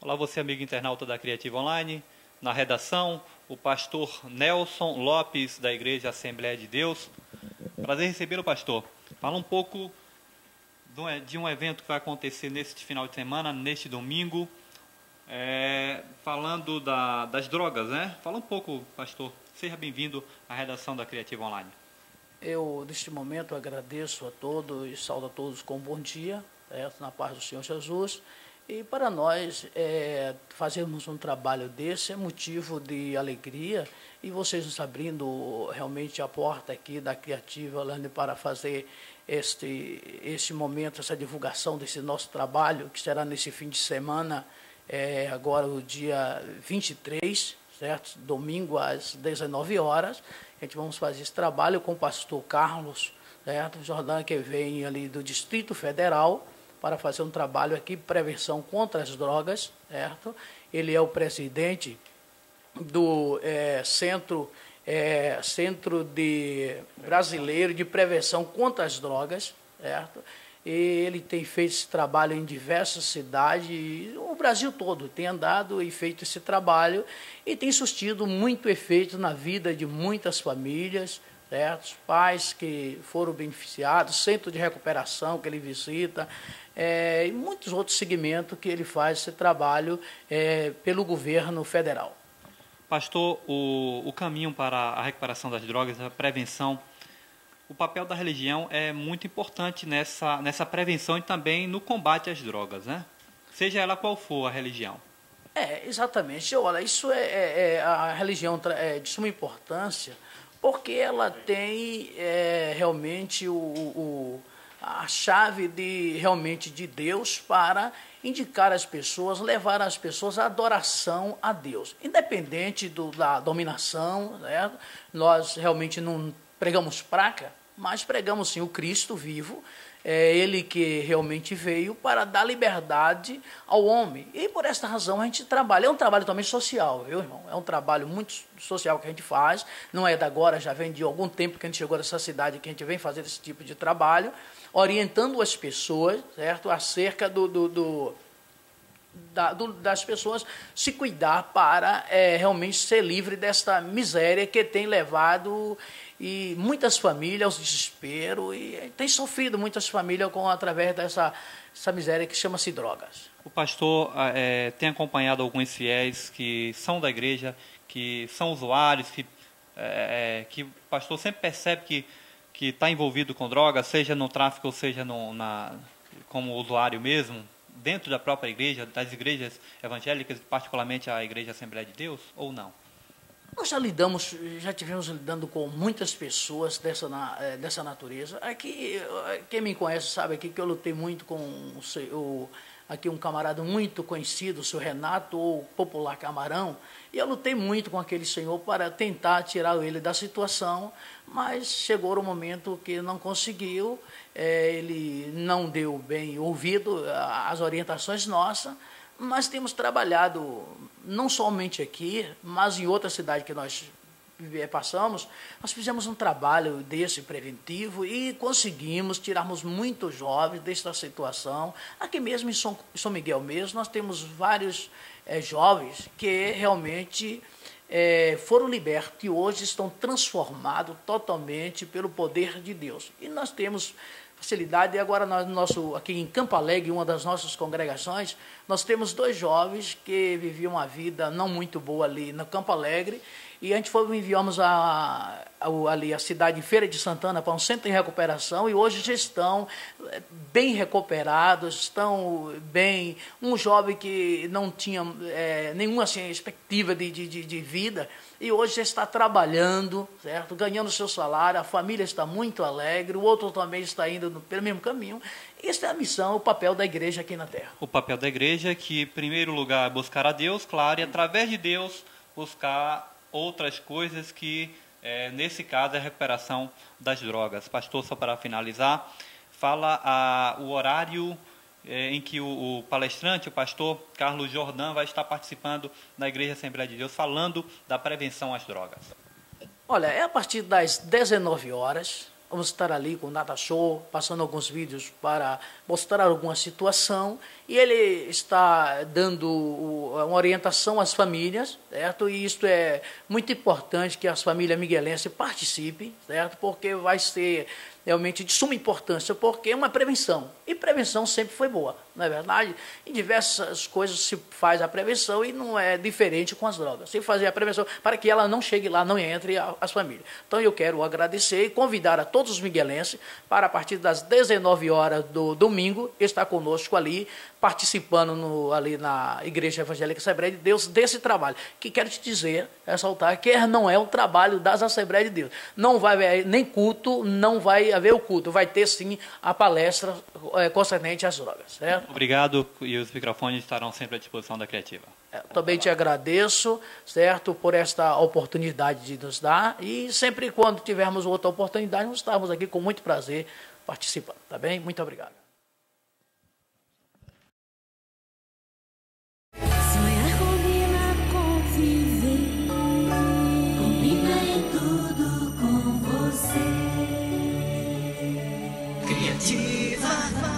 Olá, você, amigo internauta da Criativa Online. Na redação, o pastor Nelson Lopes, da Igreja Assembleia de Deus. Prazer recebê-lo, pastor. Fala um pouco de um evento que vai acontecer neste final de semana, neste domingo, é, falando da, das drogas, né? Fala um pouco, pastor. Seja bem-vindo à redação da Criativa Online. Eu, neste momento, agradeço a todos e saúdo a todos com bom dia, é, na paz do Senhor Jesus. E para nós, é, fazermos um trabalho desse é motivo de alegria e vocês nos abrindo realmente a porta aqui da Criativa Lane para fazer este, este momento, essa divulgação desse nosso trabalho, que será nesse fim de semana, é, agora o dia 23, certo? Domingo às 19 horas. A gente vamos fazer esse trabalho com o pastor Carlos, certo? Jordão, que vem ali do Distrito Federal para fazer um trabalho aqui, prevenção contra as drogas, certo? Ele é o presidente do é, Centro, é, Centro de Brasileiro de Prevenção contra as Drogas, certo? E ele tem feito esse trabalho em diversas cidades, o Brasil todo tem andado e feito esse trabalho e tem sustido muito efeito na vida de muitas famílias, certo? pais que foram beneficiados, centro de recuperação que ele visita, é, e muitos outros segmentos que ele faz esse trabalho é, pelo governo federal. Pastor, o, o caminho para a recuperação das drogas, a prevenção, o papel da religião é muito importante nessa, nessa prevenção e também no combate às drogas, né? Seja ela qual for a religião. É, exatamente. Olha, isso é, é, é a religião é de suma importância porque ela tem é, realmente o, o, a chave de realmente de Deus para indicar as pessoas, levar as pessoas à adoração a Deus, independente do, da dominação. Né? Nós realmente não pregamos praca, mas pregamos sim o Cristo vivo é ele que realmente veio para dar liberdade ao homem. E por esta razão a gente trabalha. É um trabalho também social, viu, irmão? É um trabalho muito social que a gente faz. Não é da agora, já vem de algum tempo que a gente chegou nessa cidade que a gente vem fazer esse tipo de trabalho, orientando as pessoas, certo? Acerca do, do, do da, do, das pessoas se cuidar para é, realmente ser livre desta miséria que tem levado e muitas famílias ao desespero e tem sofrido muitas famílias com através dessa essa miséria que chama-se drogas. O pastor é, tem acompanhado alguns fiéis que são da igreja, que são usuários, que, é, que o pastor sempre percebe que que está envolvido com drogas, seja no tráfico ou seja no, na, como usuário mesmo, dentro da própria igreja, das igrejas evangélicas, particularmente a Igreja Assembleia de Deus, ou não? Nós já lidamos, já tivemos lidando com muitas pessoas dessa, eh, dessa natureza. Aqui, eh, quem me conhece sabe aqui que eu lutei muito com o, o aqui um camarada muito conhecido, o seu Renato, ou popular Camarão, e eu lutei muito com aquele senhor para tentar tirar ele da situação, mas chegou o um momento que não conseguiu, é, ele não deu bem ouvido às orientações nossas, mas temos trabalhado não somente aqui, mas em outra cidade que nós passamos, nós fizemos um trabalho desse preventivo e conseguimos tirarmos muitos jovens desta situação. Aqui mesmo em São, São Miguel mesmo, nós temos vários é, jovens que realmente é, foram libertos e hoje estão transformados totalmente pelo poder de Deus. E nós temos facilidade. E agora, nós, nosso, aqui em Campo Alegre, uma das nossas congregações, nós temos dois jovens que viviam uma vida não muito boa ali no Campo Alegre. E a gente foi, enviamos a, a, ali a cidade de Feira de Santana para um centro de recuperação e hoje já estão eh, bem recuperados, estão bem. Um jovem que não tinha é, nenhuma assim, expectativa de, de, de vida e hoje já está trabalhando, certo? ganhando seu salário, a família está muito alegre, o outro também está indo no, pelo mesmo caminho. Essa é a missão, o papel da igreja aqui na Terra. O papel da igreja é que, em primeiro lugar, buscar a Deus, claro, e através de Deus buscar outras coisas que, é, nesse caso, é a recuperação das drogas. Pastor, só para finalizar, fala a, o horário é, em que o, o, palestrante, o pastor Carlos Jordan, vai estar participando na Igreja Assembleia de Deus, falando da prevenção às drogas. Olha, é a partir das 19 horas, Vamos estar ali com o Nata Show, passando alguns vídeos para mostrar alguma situação. E ele está dando uma orientação às famílias, certo? E isso é muito importante que as famílias miguelenses participem, certo? Porque vai ser realmente de suma importância, porque é uma prevenção. E prevenção sempre foi boa, não é verdade? Em diversas coisas se faz a prevenção e não é diferente com as drogas. Se fazer a prevenção para que ela não chegue lá, não entre as famílias. Então eu quero agradecer e convidar a todos os miguelenses para a partir das 19 horas do domingo estar conosco ali participando no, ali na Igreja Evangélica Assembleia de Deus desse trabalho. Que quero te dizer, ressaltar, que não é um trabalho das Assembleias de Deus. Não vai haver nem culto, não vai haver o culto. Vai ter sim a palestra é, concernente às drogas. Certo? Obrigado e os microfones estarão sempre à disposição da Criativa. É, também te agradeço, certo, por esta oportunidade de nos dar e sempre quando tivermos outra oportunidade, nós estamos aqui com muito prazer participando, tá bem? Muito obrigado. Jesus